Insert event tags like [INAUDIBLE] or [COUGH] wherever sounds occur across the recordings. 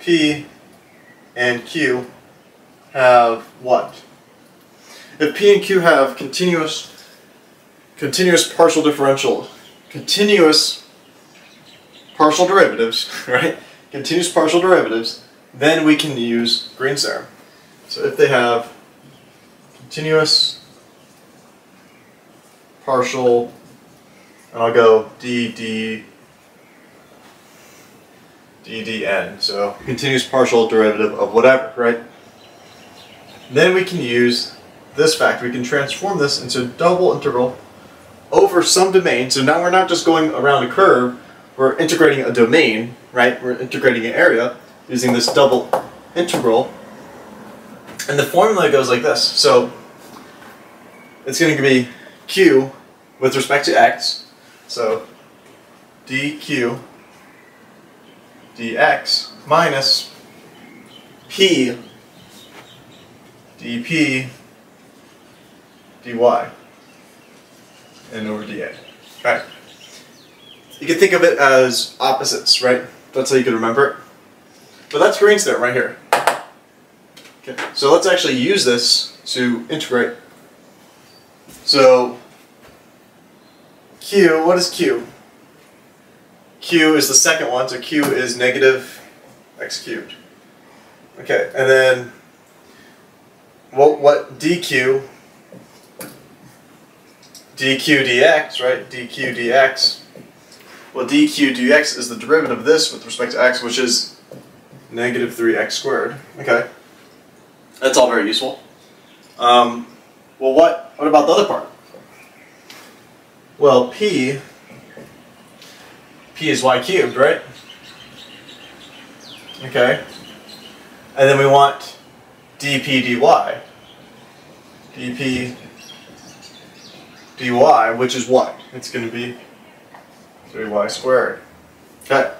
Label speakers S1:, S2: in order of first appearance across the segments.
S1: P and Q have what? If P and Q have continuous continuous partial differential, continuous partial derivatives, [LAUGHS] right? Continuous partial derivatives, then we can use Green's theorem. So if they have continuous partial, and I'll go d d d dn, so continuous partial derivative of whatever, right? Then we can use this fact. We can transform this into double integral over some domain. So now we're not just going around a curve, we're integrating a domain, right? We're integrating an area using this double integral. And the formula goes like this. So it's going to be q with respect to x. So dq dx minus p dp dy and over dA. Right? You can think of it as opposites, right? That's how you can remember it. But that's Green's theorem right here. Okay, so let's actually use this to integrate. So Q, what is Q? Q is the second one, so Q is negative x cubed. Okay, and then what, what dq dq dx, right? dq dx. Well, dq dx is the derivative of this with respect to x, which is negative 3x squared. Okay. That's all very useful. Um, well, what, what about the other part? Well, p, p is y cubed, right? Okay. And then we want dp dy. dp dy, which is what? It's going to be 3y squared. Okay.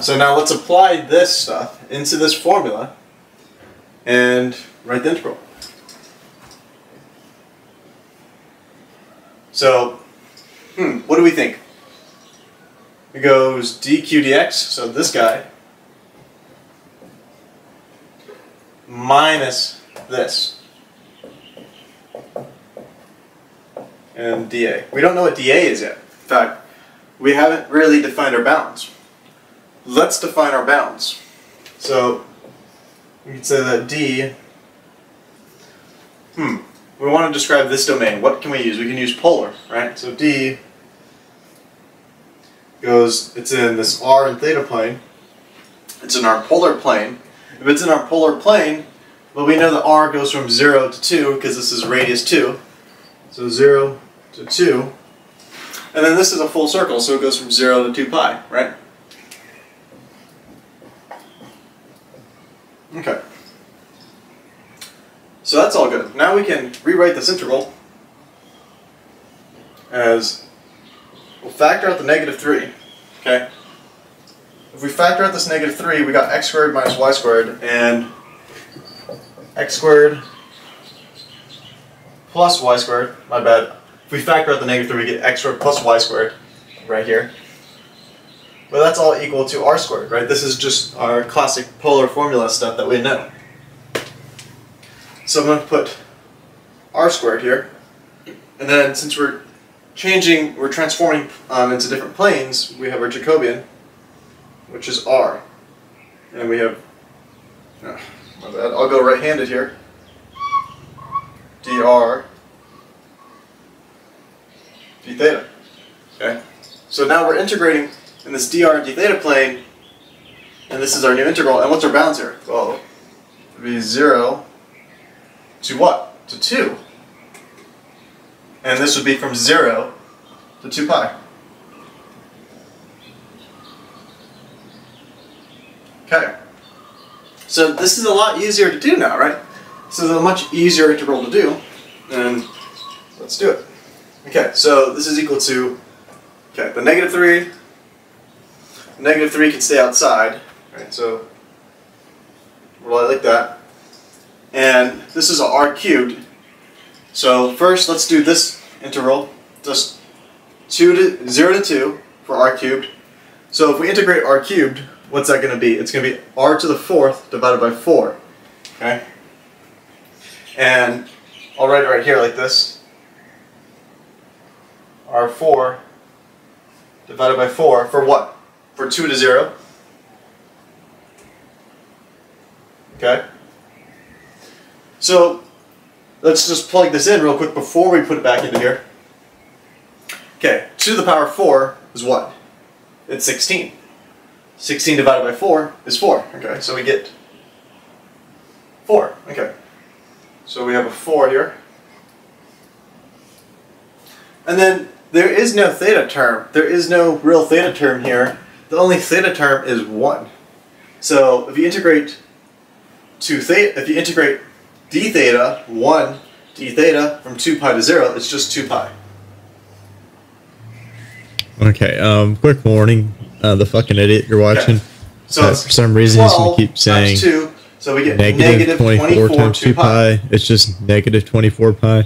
S1: So now let's apply this stuff into this formula and write the integral. So, hmm, what do we think? It goes dqdx, so this guy, minus this. and dA. We don't know what dA is yet. In fact, we haven't really defined our bounds. Let's define our bounds. So, we can say that D, hmm, we want to describe this domain. What can we use? We can use polar, right? So D goes, it's in this R and theta plane. It's in our polar plane. If it's in our polar plane, well, we know that R goes from 0 to 2 because this is radius 2. So 0 to 2. And then this is a full circle, so it goes from 0 to 2 pi, right? Okay. So that's all good. Now we can rewrite this integral as, factor out the negative 3, okay? If we factor out this negative 3, we got x squared minus y squared, and x squared plus y squared, my bad, if we factor out the negative 3, we get x squared plus y squared right here. But that's all equal to r squared, right? This is just our classic polar formula stuff that we know. So I'm going to put r squared here. And then since we're changing, we're transforming um, into different planes, we have our Jacobian, which is r. And we have, bad, I'll go right-handed here. dr d theta. Okay? So now we're integrating in this dr and d theta plane, and this is our new integral. And what's our bounds here? Well, it would be 0 to what? To 2. And this would be from 0 to 2 pi. Okay. So this is a lot easier to do now, right? This is a much easier integral to do, and let's do it. Okay, so this is equal to, okay, the negative 3, negative 3 can stay outside, right, so we'll like that. And this is r cubed, so first let's do this integral, just 2 to 0 to 2 for r cubed. So if we integrate r cubed, what's that going to be? It's going to be r to the fourth divided by 4. Okay? And I'll write it right here like this. r4 divided by 4 for what? For 2 to 0. Okay? So, let's just plug this in real quick before we put it back into here. Okay, 2 to the power 4 is what? It's 16. 16 divided by 4 is 4. Okay, so we get 4. Okay. So we have a 4 here. And then there is no theta term. There is no real theta term here. The only theta term is 1. So if you integrate to theta, if you integrate d theta, 1 d theta from 2 pi to 0, it's just 2 pi.
S2: Okay, um, quick warning. Uh, the fucking idiot you're watching.
S1: Okay. So
S2: uh, for some reason he's gonna keep saying
S1: 2, so we get
S2: negative 24, times 2 pi. It's just negative 24 pi.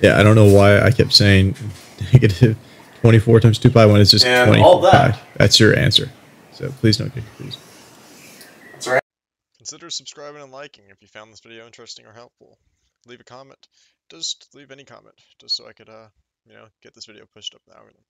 S2: Yeah, I don't know why I kept saying [LAUGHS] negative 24 times 2 pi when it's just
S1: And
S2: 24
S1: all that.
S2: pi. That's your answer. So please don't get confused.
S3: Consider subscribing and liking if you found this video interesting or helpful. Leave a comment. Just leave any comment, just so I could, uh, you know, get this video pushed up the algorithm.